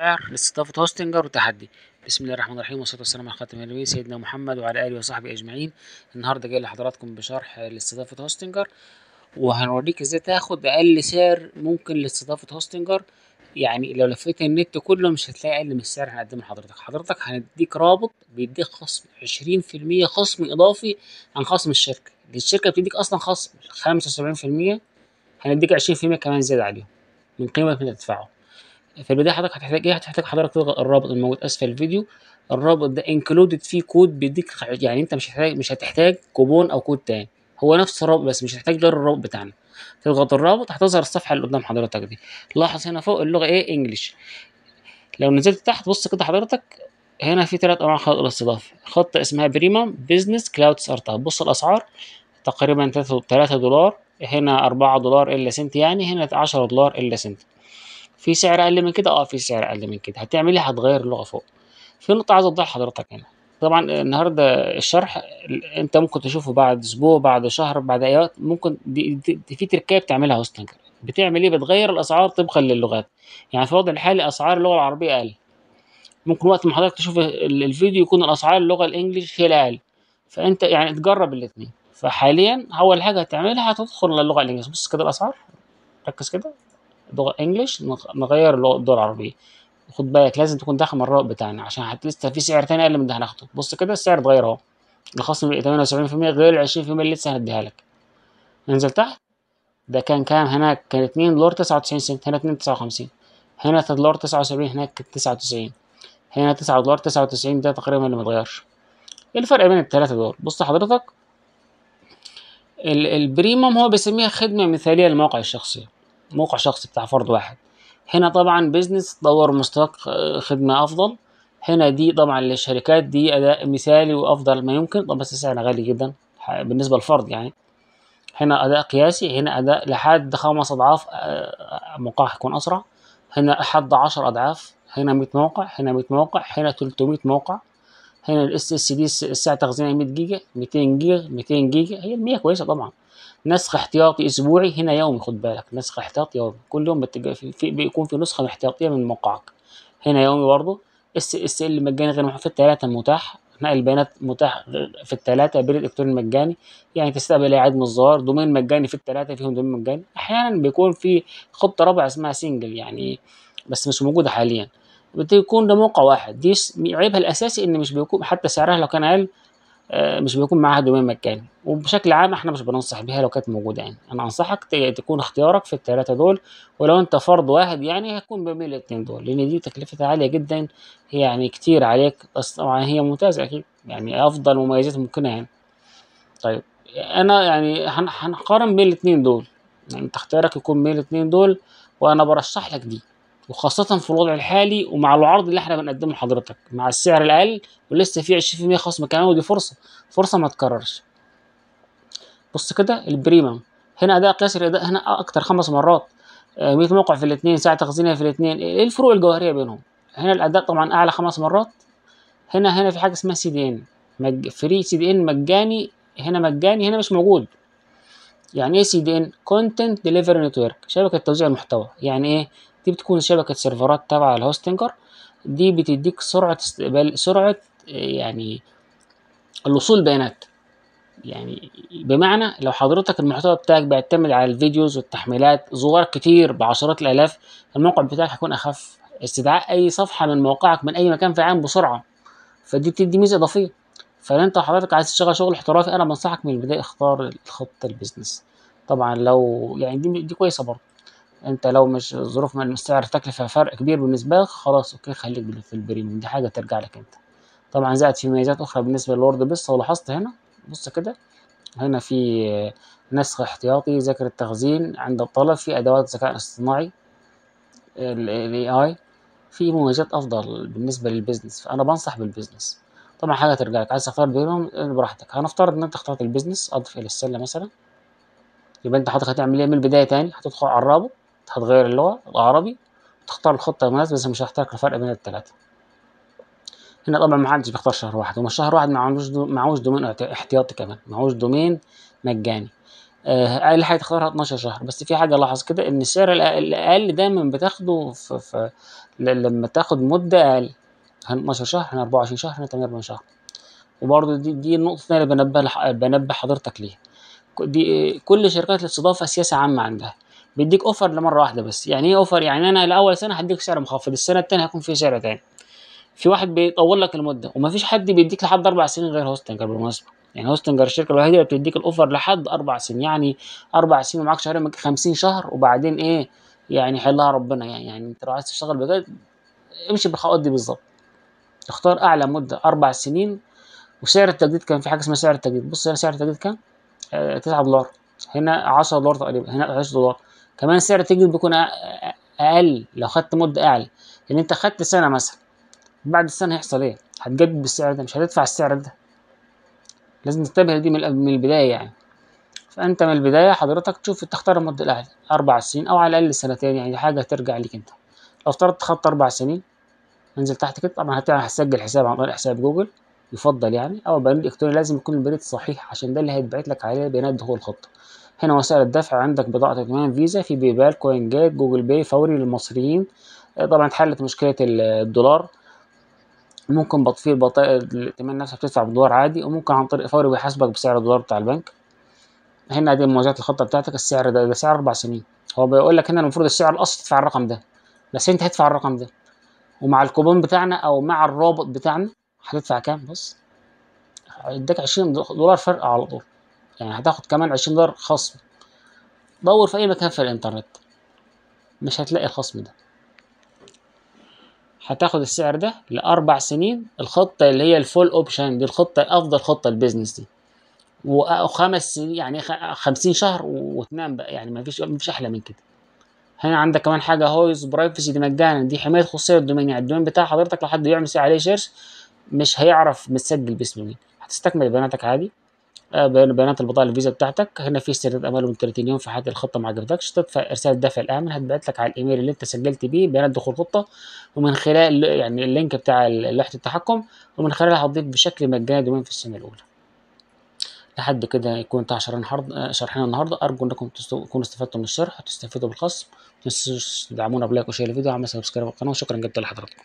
لاستضافة Hostinger وتحدي بسم الله الرحمن الرحيم والصلاة والسلام على خاتم النبيين سيدنا محمد وعلى آله وصحبه أجمعين. النهاردة جاي لحضراتكم بشرح لاستضافة Hostinger وهنوريك إزاي تاخد أقل سعر ممكن لاستضافة Hostinger يعني لو لفيت النت كله مش هتلاقي أقل من السعر اللي هنقدمه لحضرتك. حضرتك هنديك رابط بيديك خصم عشرين في المية خصم إضافي عن خصم الشركة. الشركة بتديك أصلا خصم خمسة وسبعين في المية هنديك عشرين في المية كمان زيادة عليهم من قيمة اللي تدفعه في البداية حضرتك هتحتاج إيه؟ هتحتاج حضرتك تضغط الرابط الموجود أسفل الفيديو. الرابط ده included فيه كود بيديك يعني أنت مش هتحتاج مش هتحتاج كوبون أو كود تاني. هو نفس الرابط بس مش هتحتاج غير الرابط بتاعنا. تضغط الرابط هتظهر الصفحة اللي قدام حضرتك دي. لاحظ هنا فوق اللغة إيه؟ English لو نزلت تحت بص كده حضرتك هنا في ثلاث أنواع خطط الاستضافة خطة اسمها Premium Business Cloud Startup بص الأسعار تقريبا تلاتة دولار هنا أربعة دولار إلا سنت يعني هنا عشرة دولار إلا سنت. في سعر أقل من كده؟ آه في سعر أقل من كده. هتعمل إيه؟ هتغير اللغة فوق. في نقطة عايز أوضحها لحضرتك هنا. طبعا النهارده الشرح أنت ممكن تشوفه بعد أسبوع بعد شهر بعد اي وقت ممكن دي, دي, دي في تركايه بتعملها Hostinger بتعمل إيه؟ بتغير الأسعار طبقا للغات. يعني في الوضع الحالي أسعار اللغة العربية أقل. ممكن وقت ما حضرتك تشوف الفيديو يكون الأسعار اللغة ال English هي الأقل. فأنت يعني تجرب الاثنين فحاليا أول حاجة هتعملها هتدخل للغة الإنجليش. بص كده الأسعار. ركز كده. انجلش نغير اللغة العربية. خد بالك لازم تكون داخل من الرابط بتاعنا عشان لسه في سعر تاني أقل من ده هناخده. بص كده السعر اتغير أهو. الخصم 78% غير ال 20% اللي لسه هنديها لك. انزل تحت. ده كان كام هناك كان 2 دولار 99 سنت هنا 2 59 هنا 3 دولار 79 هناك 99 هنا 9 دولار 99 ده تقريبا اللي متغيرش إيه الفرق بين الثلاثه دول. بص حضرتك ال Premium هو بيسميها خدمة مثالية للمواقع الشخصيه موقع شخصي بتاع فرد واحد. هنا طبعا Business تطور مستواك خدمة أفضل. هنا دي طبعا للشركات دي أداء مثالي وأفضل ما يمكن. طب بس سعرها غالي جدا بالنسبة للفرد يعني. هنا أداء قياسي هنا أداء لحد خمس أضعاف موقعك يكون أسرع. هنا لحد عشر أضعاف. هنا مية موقع هنا مية موقع هنا تلتمية موقع. هنا ال SSD السعة تخزينها 100 جيجا 200 جيجا 200 جيجا هي المية كويسة طبعا. نسخ احتياطي أسبوعي هنا يومي خد بالك نسخ احتياطي يومي. كل يوم. في بيكون في نسخة احتياطية من موقعك. هنا يومي برضه SSL مجاني غير في الثلاثه متاح. نقل البيانات متاح في الثلاثه بريد إلكتروني مجاني. يعني تستقبل اعاده من الظهر domain مجاني في الثلاثه فيهم domain مجاني. أحيانا بيكون في خطة رابعة اسمها Single يعني بس مش موجودة حاليا. بتكون ده موقع واحد. دي عيبها الأساسي إن مش بيكون حتى سعرها لو كان أقل مش بيكون معاها domain مجاني وبشكل عام إحنا مش بننصح بيها لو كانت موجودة يعني. أنا أنصحك تكون اختيارك في الثلاثه دول ولو أنت فرد واحد يعني هيكون بين الاثنين دول لأن دي تكلفتها عالية جدا هي يعني كتير عليك بس طبعا هي ممتازة أكيد يعني أفضل مميزات ممكنة يعني. طيب أنا يعني هنقارن بين الاثنين دول. يعني انت اختيارك يكون بين الاثنين دول وأنا برشح لك دي. وخاصة في الوضع الحالي ومع العرض اللي إحنا بنقدمه لحضرتك مع السعر الأقل ولسه في 20% خصم كمان ودي فرصة فرصة ما تكررش. بص كده البريمم هنا أداء قياسي الأداء هنا أكتر خمس مرات 100 موقع في الاثنين ساعة تخزينها في الاثنين إيه الفروق الجوهرية بينهم؟ هنا الأداء طبعا أعلى خمس مرات هنا هنا في حاجة اسمها CDN. Free CDN مجاني هنا مجاني هنا مش موجود. يعني إيه CDN؟ Content Delivery Network شبكة توزيع المحتوى. يعني إيه؟ دي بتكون شبكة سيرفرات تابعة لل Hostinger دي بتديك سرعة استقبال سرعة يعني الوصول البيانات يعني بمعنى لو حضرتك المحتوى بتاعك بيعتمد على ال videos والتحميلات صور كتير بعشرات الآلاف الموقع بتاعك هيكون أخف. استدعاء أي صفحة من موقعك من أي مكان في العالم بسرعة. فدي بتدي ميزة إضافية. فانت حضرتك عايز تشتغل شغل احترافي أنا بنصحك من البداية اختار خطة ال Business. طبعا لو يعني دي دي كويسة برضه. انت لو مش ظروف من سعر تكلفة فرق كبير بالنسبة لك خلاص okay خليك في ال Premium. دي حاجة ترجع لك انت. طبعا زائد في مميزات أخرى بالنسبة لل WordPress لو لاحظت هنا بص كده هنا في نسخ احتياطي ذاكر التخزين عند الطلب في أدوات ذكاء اصطناعي ال AI في مميزات أفضل بالنسبة لل Business فأنا بنصح بال Business طبعا حاجة ترجع لك. عايز تختار بينهم براحتك. هنفترض إن أنت اخترت ال Business أضف إلى السلة مثلا. يبقى أنت حضرتك هتعمل إيه؟ من البداية تاني هتدخل على الرابط. هتغير اللغة العربي تختار الخطة المناسبة بس مش هختار الفرق بين التلاتة. هنا طبعا محدش بيختار شهر واحد وما شهر واحد معهوش دو... معهوش domain احتياطي كمان معهوش domain مجاني. آه، أقل حاجة تختارها 12 شهر. بس في حاجة لاحظ كده إن السعر الأقل دايما بتاخده في, في لما تاخد مدة أقل. هنا 12 شهر هنا 24 شهر هنا 48 شهر. وبرضه دي دي النقطه الثانية اللي بنبه بنبه حضرتك ليها. دي كل شركات الاستضافة سياسة عامة عندها. بيديك offer لمرة واحدة بس. يعني إيه offer يعني أنا لأول سنة هديك سعر مخفض السنة الثانية هيكون في سعر تاني. في واحد بيطول لك المدة ومفيش حد بيديك لحد أربع سنين غير Hostinger بالمناسبة. يعني Hostinger الشركة الوحيدة اللي بتديك ال offer لحد أربع سنين يعني أربع سنين ومعاك شهرين معاك 50 شهر وبعدين إيه؟ يعني حلها ربنا يعني يعني أنت لو عايز تشتغل بجد امشي بالخطوات دي بالظبط. اختار أعلى مدة أربع سنين وسعر التجديد كان في حاجة اسمها سعر التجديد. بص هنا سعر التجديد كام؟ آه 9 دولار. هنا 10 دولار تقريبا هنا 10 دولار. كمان سعر التجديد بيكون أقل لو خدت مدة اعلى لأن أنت خدت سنة مثلا بعد السنة هيحصل إيه؟ هتجدد بالسعر ده مش هتدفع السعر ده. لازم تنتبه لدي من البداية يعني. فأنت من البداية حضرتك تشوف تختار المدة الاعلى أربع سنين أو على الأقل سنتين يعني دي حاجة ترجع ليك أنت. لو افترضت خدت أربع سنين انزل تحت كده طبعا هت- هتسجل حساب عن طريق حساب جوجل يفضل يعني. أو بريد إلكتروني لازم يكون البريد صحيح عشان ده اللي هيتبعت لك عليه بيانات دخول الخطة. هنا وسائل الدفع عندك بطاقه ائتمان فيزا في PayPal CoinGate Google Pay فوري للمصريين. آه، طبعا اتحلت مشكلة ال- الدولار. ممكن بط- في بطاقه الائتمان نفسها بتدفع بالدولار عادي وممكن عن طريق فوري بيحاسبك بسعر الدولار بتاع البنك. هنا دي مواجهه الخطة بتاعتك السعر ده ده سعر أربع سنين. هو بيقول لك هنا المفروض السعر الأصلي تدفع الرقم ده بس أنت هتدفع الرقم ده. ومع الكوبون بتاعنا أو مع الرابط بتاعنا هتدفع كام؟ بص هيديك 20 دولار فرق على طول. يعني هتاخد كمان 20 دولار خصم. دور في أي مكان في الإنترنت. مش هتلاقي الخصم ده. هتاخد السعر ده لأربع سنين. الخطة اللي هي ال full option دي الخطة أفضل خطة ال Business دي. وخمس سنين يعني خ- 50 شهر وتنام بقى. يعني ما فيش ما فيش أحلى من كده. هنا عندك كمان حاجة Whois privacy دي مجانا. دي حماية خصوصية ال domain يعني ال domain بتاع حضرتك لو حد يعمل عليه search مش هيعرف متسجل باسم مين هتستكمل بياناتك عادي. بيانات البطاقه الفيزا بتاعتك. هنا في استرداد امل من 30 يوم في حاله الخطة ما عجبتكش تدفع إرسال الدفع الآمن. هتبعت لك على الإيميل اللي أنت سجلت بيه بيانات دخول الخطه ومن خلال يعني ال link بتاع لوحة التحكم. ومن خلالها هتضيف بشكل مجاني domain في السنة الأولى. لحد كده يكون انتهى شرحنا النهارده. أرجو إنكم تكونوا استفدتوا من الشرح وتستفيدوا بالخصم ما تنسوش تدعمونا ب like و share الفيديو وعمل subscribe القناة. وشكرا جدا لحضراتكم.